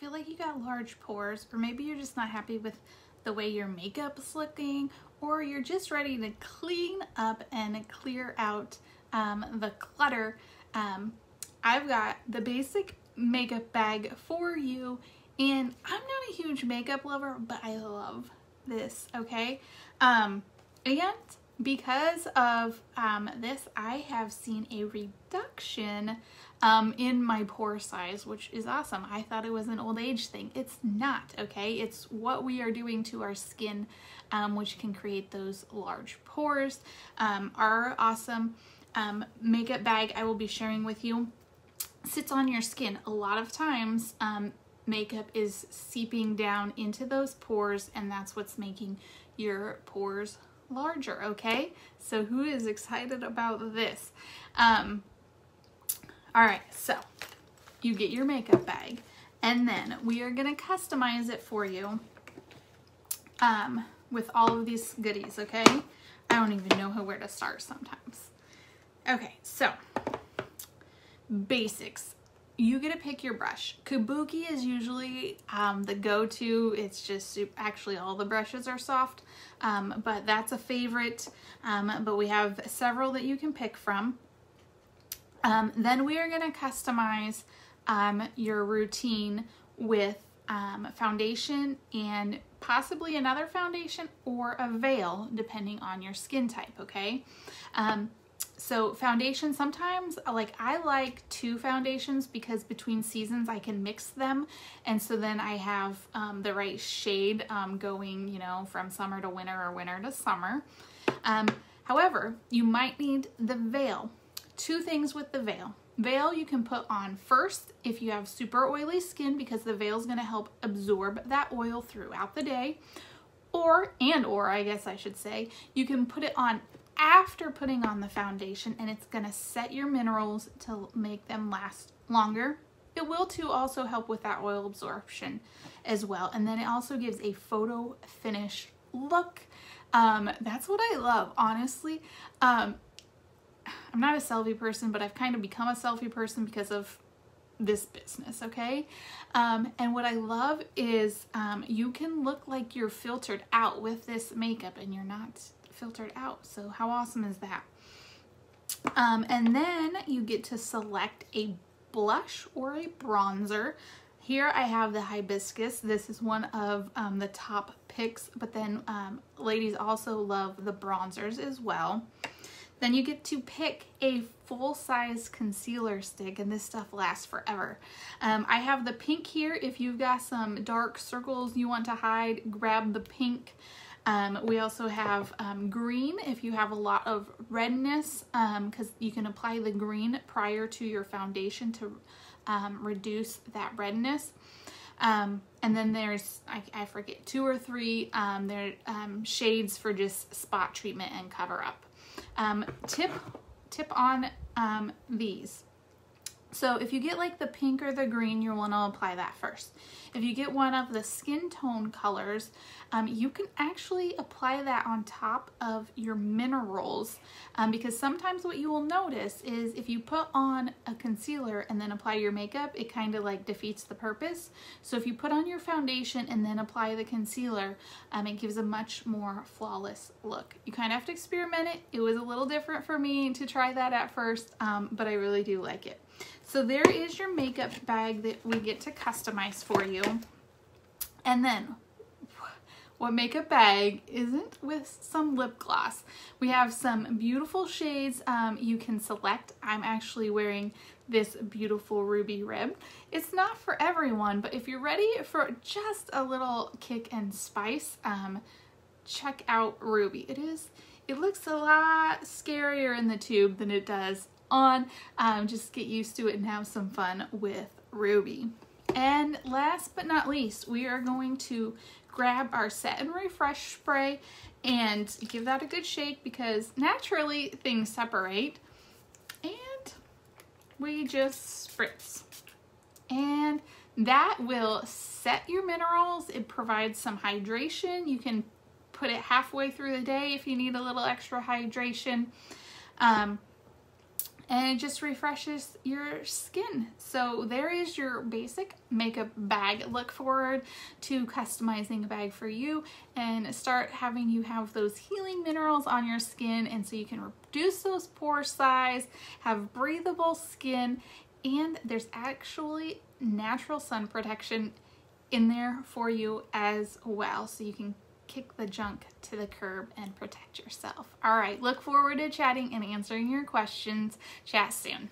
feel like you got large pores, or maybe you're just not happy with the way your makeup is looking, or you're just ready to clean up and clear out um, the clutter, um, I've got the basic makeup bag for you. And I'm not a huge makeup lover, but I love this, okay? Um, and because of um, this, I have seen a reduction um, in my pore size, which is awesome. I thought it was an old age thing. It's not, okay? It's what we are doing to our skin, um, which can create those large pores. Um, our awesome um, makeup bag I will be sharing with you sits on your skin. A lot of times, um, makeup is seeping down into those pores and that's what's making your pores larger, okay? So who is excited about this? Um, all right, so you get your makeup bag and then we are gonna customize it for you um, with all of these goodies, okay? I don't even know where to start sometimes. Okay, so basics. You get to pick your brush. Kabuki is usually um, the go-to. It's just actually all the brushes are soft, um, but that's a favorite. Um, but we have several that you can pick from. Um, then we are going to customize um, your routine with um, foundation and possibly another foundation or a veil depending on your skin type, okay? Um, so foundation, sometimes like I like two foundations because between seasons I can mix them. And so then I have um, the right shade um, going, you know, from summer to winter or winter to summer. Um, however, you might need the veil. Two things with the veil. Veil you can put on first if you have super oily skin because the veil is going to help absorb that oil throughout the day. Or, and or I guess I should say, you can put it on after putting on the foundation and it's going to set your minerals to make them last longer. It will too also help with that oil absorption as well. And then it also gives a photo finish look. Um, that's what I love, honestly. Um, I'm not a selfie person, but I've kind of become a selfie person because of this business, okay? Um, and what I love is um, you can look like you're filtered out with this makeup and you're not filtered out. So how awesome is that? Um, and then you get to select a blush or a bronzer. Here I have the hibiscus. This is one of um, the top picks, but then um, ladies also love the bronzers as well. Then you get to pick a full-size concealer stick and this stuff lasts forever. Um, I have the pink here. If you've got some dark circles you want to hide, grab the pink. Um, we also have um, green if you have a lot of redness because um, you can apply the green prior to your foundation to um, reduce that redness. Um, and then there's, I, I, forget, two or three um, there shades for just spot treatment and cover up. Um, tip, tip on um, these. So if you get like the pink or the green, you'll want to apply that first. If you get one of the skin tone colors, um, you can actually apply that on top of your minerals um, because sometimes what you will notice is if you put on a concealer and then apply your makeup, it kind of like defeats the purpose. So if you put on your foundation and then apply the concealer, um, it gives a much more flawless look. You kind of have to experiment it. It was a little different for me to try that at first, um, but I really do like it. So there is your makeup bag that we get to customize for you. And then what makeup bag isn't with some lip gloss. We have some beautiful shades um, you can select. I'm actually wearing this beautiful ruby rib. It's not for everyone, but if you're ready for just a little kick and spice, um, check out Ruby. It is, it looks a lot scarier in the tube than it does on. Um, just get used to it and have some fun with Ruby. And last but not least, we are going to grab our Set and Refresh spray and give that a good shake because naturally things separate. And we just spritz. And that will set your minerals. It provides some hydration. You can put it halfway through the day if you need a little extra hydration. Um, and it just refreshes your skin. So there is your basic makeup bag. Look forward to customizing a bag for you and start having you have those healing minerals on your skin and so you can reduce those pore size, have breathable skin, and there's actually natural sun protection in there for you as well so you can kick the junk to the curb and protect yourself. All right, look forward to chatting and answering your questions. Chat soon.